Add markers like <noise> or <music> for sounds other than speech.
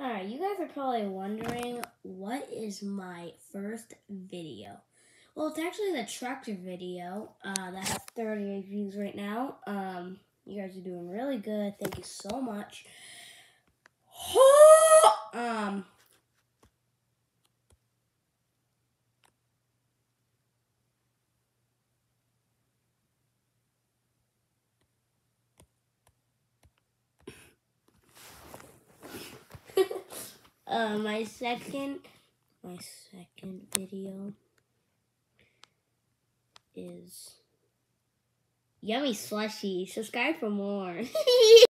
Alright, you guys are probably wondering what is my first video? Well, it's actually the tractor video uh, that has 38 views right now. Um, you guys are doing really good. Thank you so much. um, uh, my second, my second video is yummy slushy. Subscribe for more. <laughs>